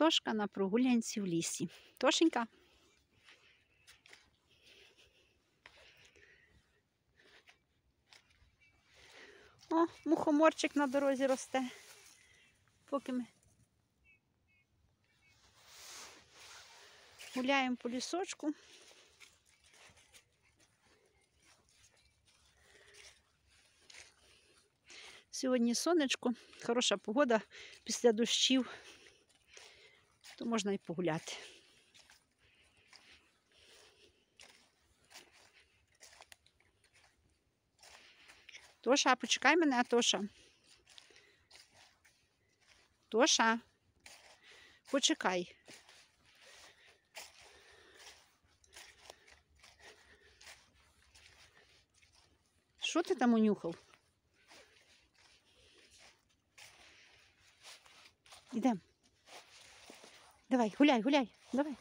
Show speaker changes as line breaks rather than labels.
Тошка на прогулянці в лісі. Тошенька. О, мухоморчик на дорозі росте. Поки ми гуляємо по лісочку. Сьогодні сонечко, хороша погода після дощів, то можна і погуляти. Тоша, почекай мене, Тоша. Тоша, почекай. Що ти там унюхав? Ідем. Давай, гуляй, гуляй, давай.